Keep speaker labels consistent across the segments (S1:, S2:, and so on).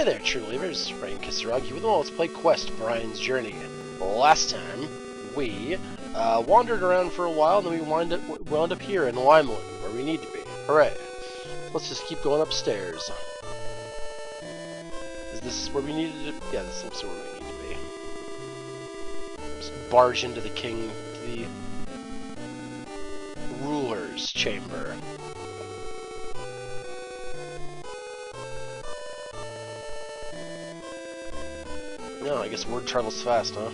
S1: Hey there, true believers. Rayne Kisaragi with all Let's Play Quest Brian's Journey. Last time, we uh, wandered around for a while, and then we wound up, wound up here in Limelin, where we need to be. Hooray. Let's just keep going upstairs. Is this where we needed to... Yeah, this looks where we need to be. Just barge into the king... the... ruler's chamber. No, I guess word travels fast, huh?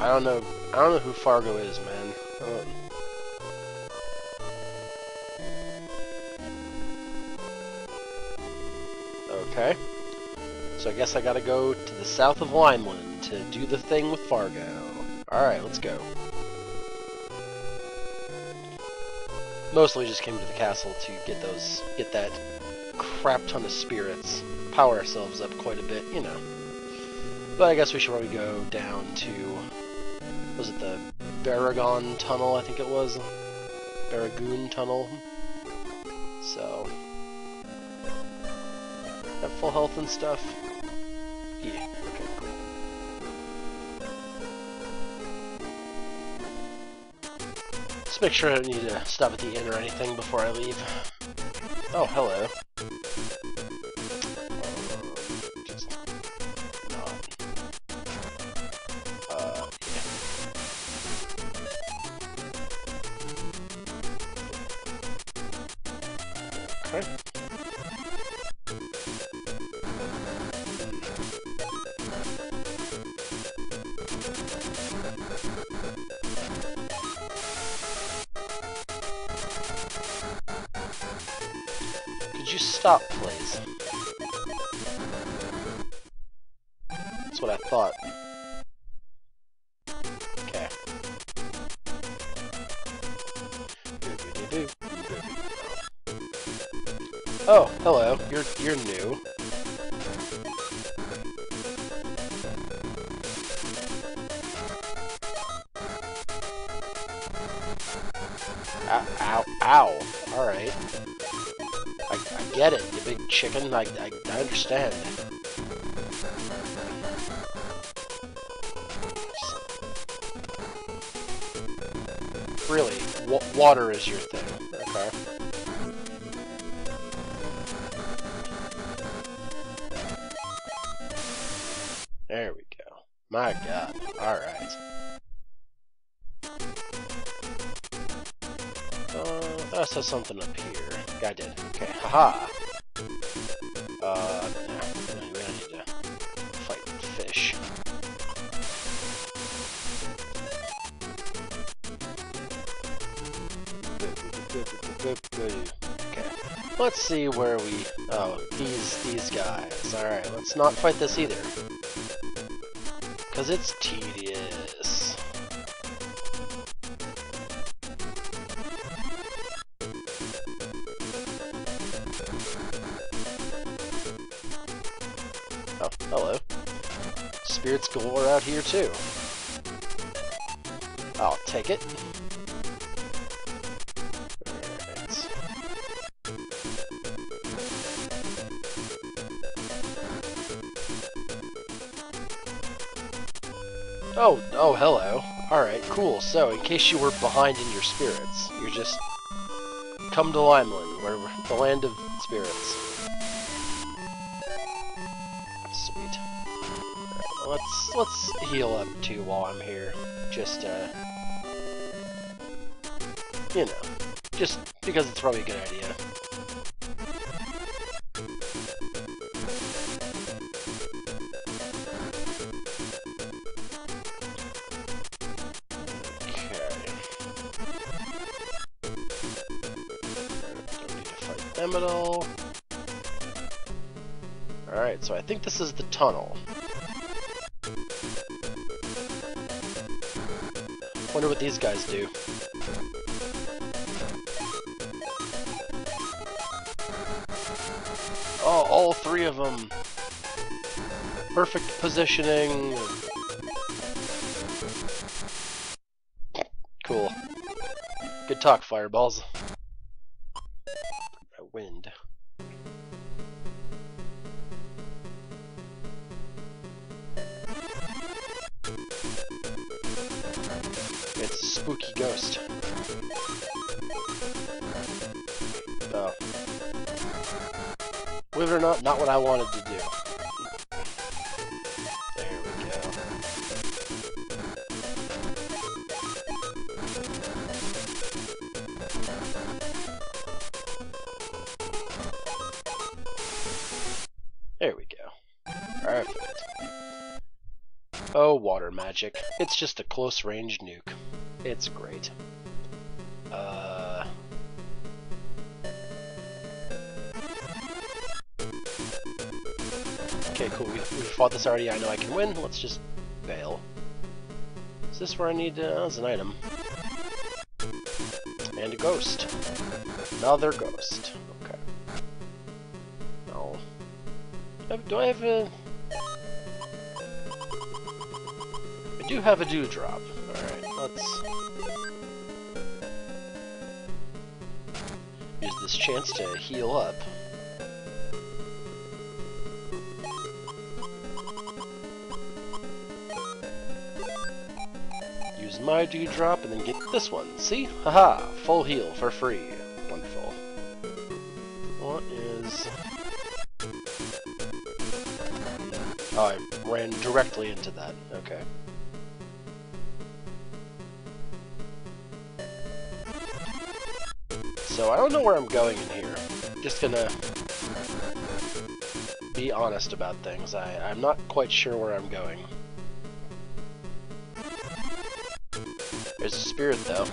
S1: I don't know. I don't know who Fargo is, man. Um, okay. So I guess I gotta go to the south of Limelin to do the thing with Fargo. Alright, let's go. Mostly just came to the castle to get those, get that crap ton of spirits, power ourselves up quite a bit, you know. But I guess we should probably go down to, was it the Baragoon Tunnel, I think it was? Baragoon Tunnel. So, have full health and stuff. Yeah, okay, make sure I don't need to stop at the inn or anything before I leave. Oh, hello. Stop, please? That's what I thought. Okay. Oh, hello. You're you're new. I, get it, you big chicken. I, I, I understand. Really, wa water is your thing. Okay. There we go. My god. Alright. Uh, I saw something up here. I did. Okay, haha. Uh, no, no, we don't need to fight fish. Okay, let's see where we. Oh, these these guys. All right, let's not fight this either, cause it's tedious. Spirits galore out here too. I'll take it. Oh, oh, hello. Alright, cool. So, in case you were behind in your spirits, you're just... Come to Limelin, where the land of spirits. Let's heal up too while I'm here. Just uh you know. Just because it's probably a good idea. Okay. Don't need to fight them at all. Alright, so I think this is the tunnel. Wonder what these guys do. Oh, all three of them. Perfect positioning. Cool. Good talk, fireballs. Spooky ghost. Oh. Believe it or not, not what I wanted to do. There we go. There we go. Perfect. Oh, water magic. It's just a close range nuke. It's great. Uh... Okay, cool. We, we fought this already. I know I can win. Let's just bail. Is this where I need... Uh, there's an item. And a ghost. Another ghost. Okay. No. Do I have a... I do have a dewdrop. This chance to heal up. Use my dewdrop and then get this one. See? Haha! Full heal for free. Wonderful. What is... Oh, I ran directly into that. Okay. So I don't know where I'm going in here. Just gonna be honest about things. I, I'm not quite sure where I'm going. There's a spirit though.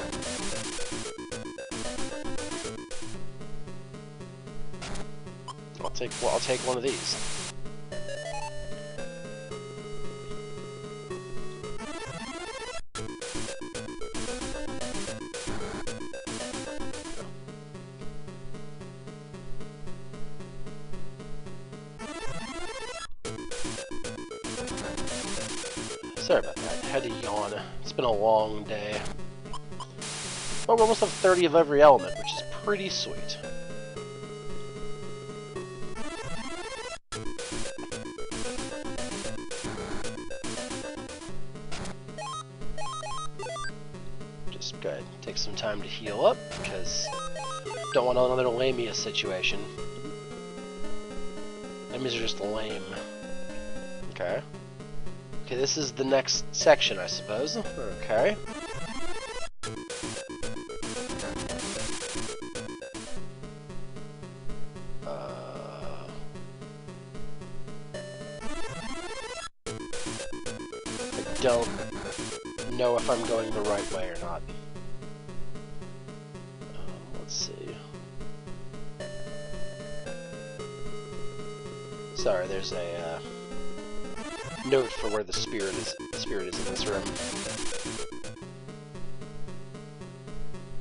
S1: I'll take well, I'll take one of these. Long day. Well, we almost have 30 of every element, which is pretty sweet. Just go ahead take some time to heal up, because don't want another Lamia situation. Lamias are just lame. Okay. Okay, this is the next section, I suppose. Okay. Uh... I don't know if I'm going the right way or not. Um, let's see. Sorry, there's a uh, note for where the spirit is. Spirit is in this room.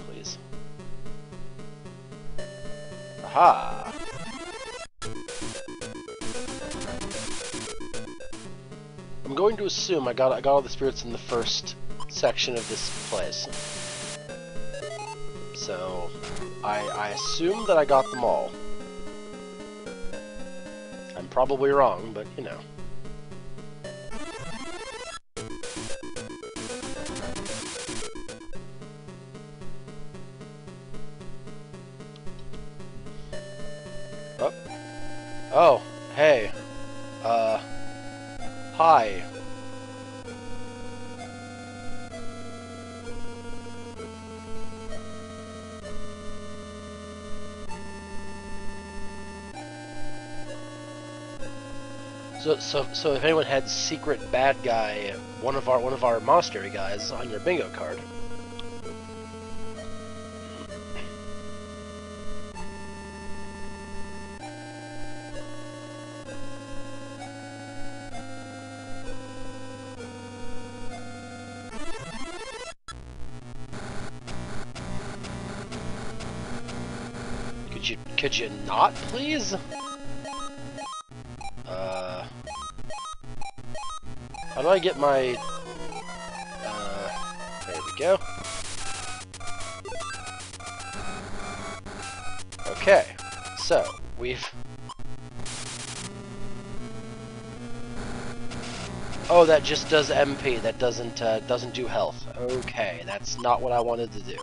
S1: Please. Aha! I'm going to assume I got I got all the spirits in the first section of this place. So I I assume that I got them all. I'm probably wrong, but you know. Oh. Oh, hey. Uh, hi. So, so, so if anyone had secret bad guy, one of our one of our monastery guys on your bingo card. You could you not, please? Uh, how do I get my? Uh, there we go. Okay, so we've. Oh, that just does MP. That doesn't uh, doesn't do health. Okay, that's not what I wanted to do.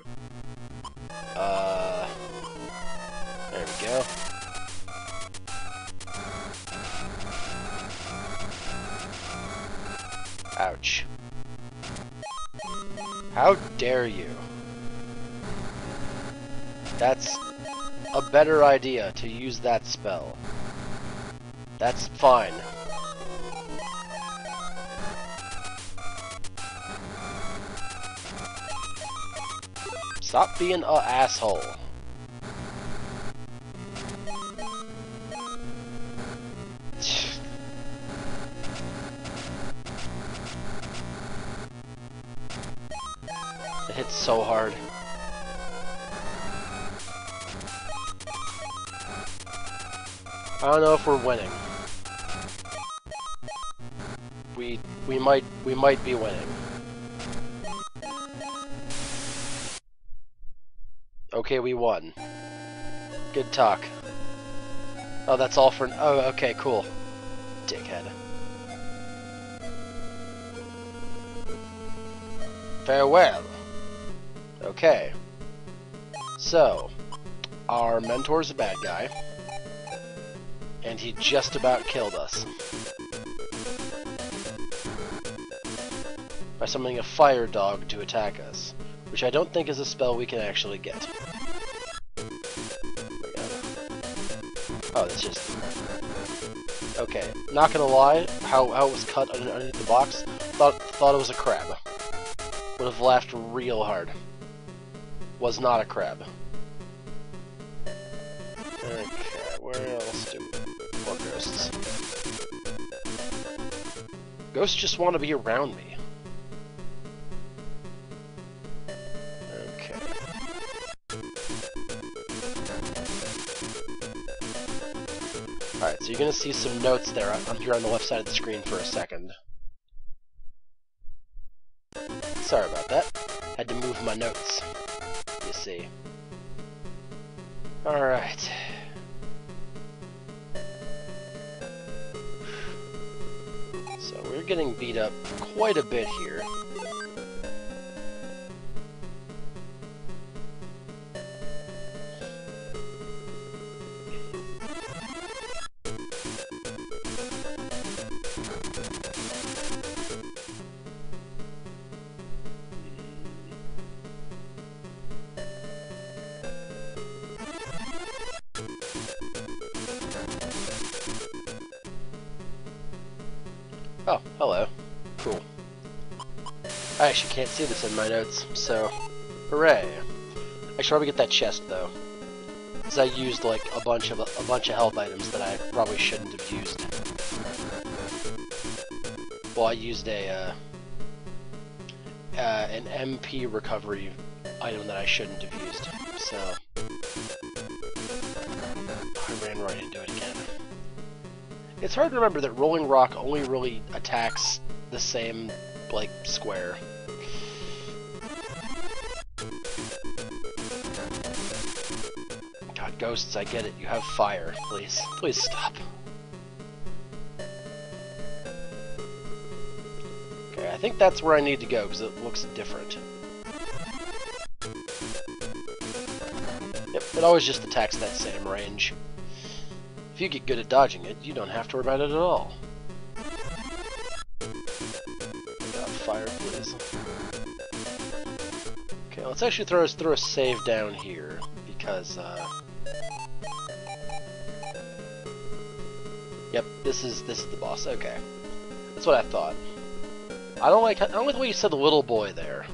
S1: Ouch. How dare you? That's a better idea to use that spell. That's fine. Stop being a asshole. It hits so hard. I don't know if we're winning. We we might we might be winning. Okay, we won. Good talk. Oh, that's all for. Oh, okay, cool. Dickhead. Farewell. Okay. So, our mentor's a bad guy. And he just about killed us. By summoning a fire dog to attack us. Which I don't think is a spell we can actually get. Oh, it's just... Okay, not gonna lie, how, how it was cut underneath the box, thought, thought it was a crab. Would have laughed real hard. Was not a crab. Okay, where else do more ghosts? Ghosts just want to be around me. Okay. Alright, so you're gonna see some notes there on here on the left side of the screen for a second. Sorry about that. Had to move my notes. See. Alright. So we're getting beat up quite a bit here. Oh, hello. Cool. I actually can't see this in my notes, so hooray. I should probably get that chest though. Because I used like a bunch of a bunch of health items that I probably shouldn't have used. Well, I used a uh, uh, an MP recovery item that I shouldn't have used, so I ran right into it again. It's hard to remember that Rolling Rock only really attacks the same, like, square. God, ghosts, I get it. You have fire. Please, please stop. Okay, I think that's where I need to go, because it looks different. Yep, it always just attacks that same range. If you get good at dodging it, you don't have to worry about it at all. God, fire, please. Okay, let's actually throw throw a save down here because. Uh... Yep, this is this is the boss. Okay, that's what I thought. I don't like I don't like the way you said the little boy there.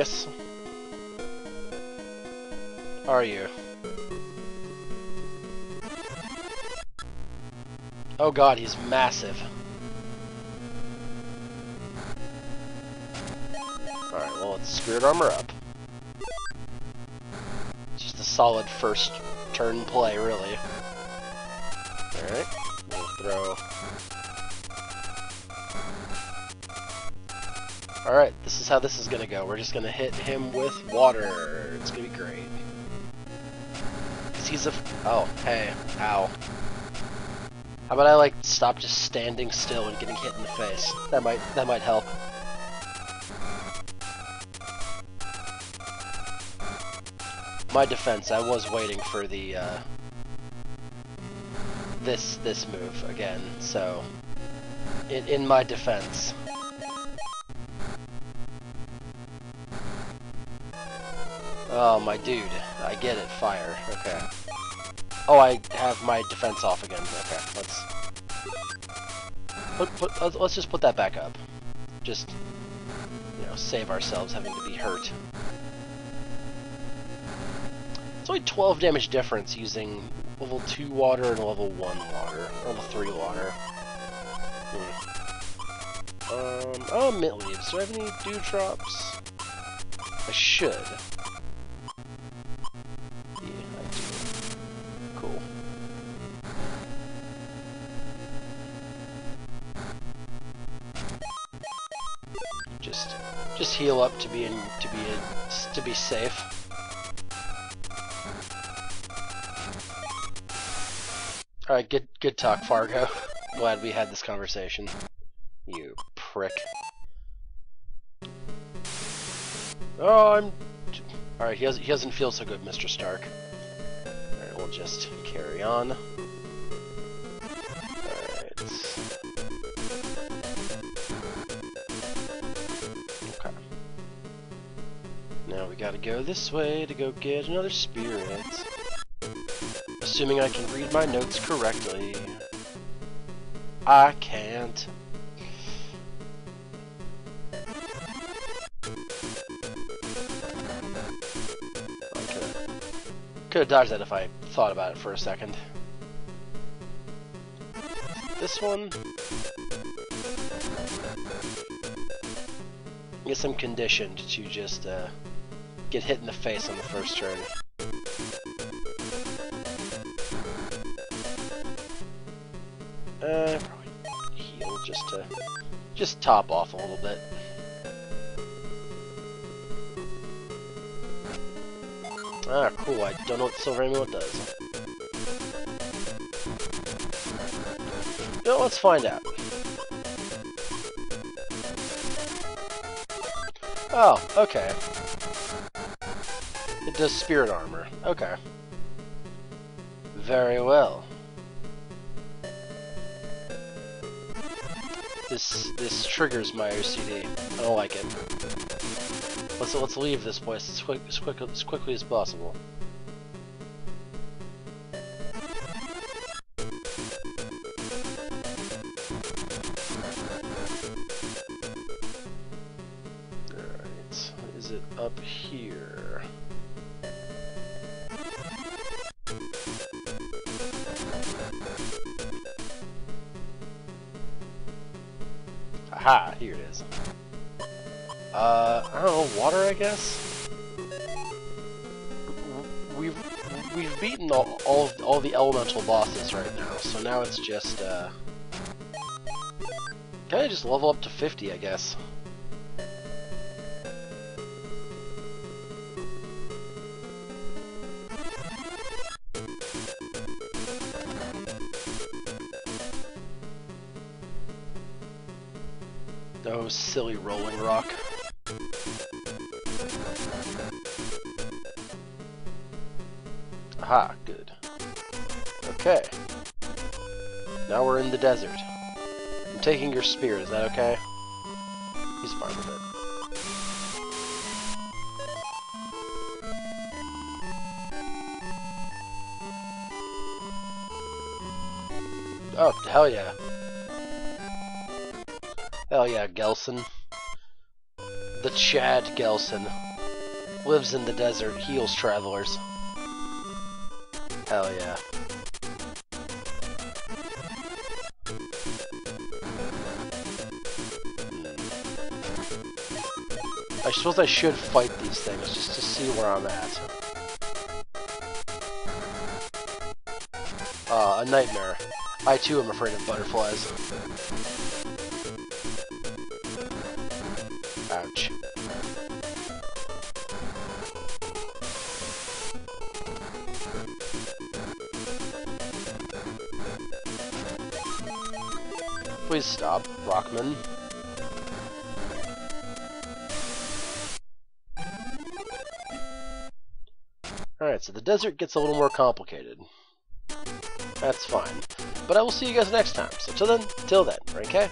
S1: Vegas. Are you? Oh god, he's massive. Alright, well, let's spirit armor up. Just a solid first turn play, really. Alright, we'll throw. Alright, this is how this is gonna go. We're just gonna hit him with water. It's gonna be great. Cause he's a... oh, hey. Ow. How about I, like, stop just standing still and getting hit in the face? That might, that might help. My defense, I was waiting for the, uh, this, this move again, so, in, in my defense. Oh, my dude. I get it, fire. Okay. Oh, I have my defense off again. Okay, let's... Put, put, let's just put that back up. Just, you know, save ourselves having to be hurt. It's only 12 damage difference using level 2 water and level 1 water. Level 3 water. Hmm. Um, oh, mint leaves. Do I have any dewdrops? I should. Heal up to be in, to be in, to be safe. All right, good, good talk, Fargo. Glad we had this conversation. You prick. Oh, I'm. All right, he doesn't, he doesn't feel so good, Mr. Stark. All right, we'll just carry on. Gotta go this way to go get another spirit. Assuming I can read my notes correctly. I can't. Could have dodged that if I thought about it for a second. This one... I guess I'm conditioned to just, uh, get hit in the face on the first turn. Uh, probably heal just to just top off a little bit. Ah, cool. I don't know what Silver Amulet does. No, let's find out. Oh, okay. Does spirit armor. Okay. Very well. This this triggers my OCD. I don't like it. Let's let's leave this place as quick as quick as quickly as possible. We've, we've beaten all, all, of, all the elemental bosses right now, so now it's just, uh... Kinda just level up to 50, I guess. Oh, silly rolling rock. Okay. Now we're in the desert. I'm taking your spear, is that okay? He's fine with it. Oh, hell yeah. Hell yeah, Gelson. The Chad Gelson. Lives in the desert, heals travelers. Hell yeah. I suppose I should fight these things just to see where I'm at. Uh, a nightmare. I too am afraid of butterflies. Ouch. Please stop, Rockman. So the desert gets a little more complicated. That's fine. But I will see you guys next time. So till then, till then, okay?